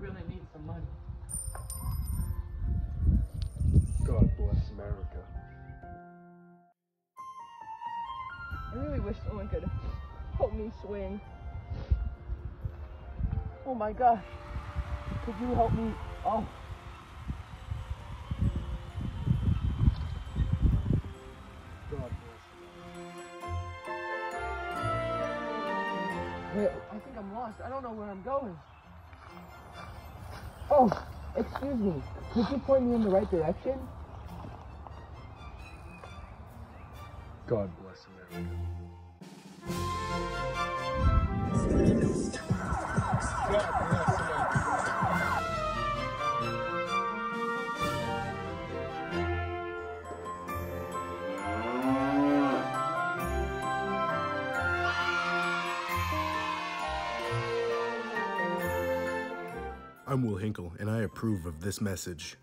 really need some money. God bless America. I really wish someone could help me swing. Oh my gosh, Could you help me? Oh. God bless. Wait, I think I'm lost. I don't know where I'm going. Oh, excuse me. Could you point me in the right direction? God bless America. I'm Will Hinkle, and I approve of this message.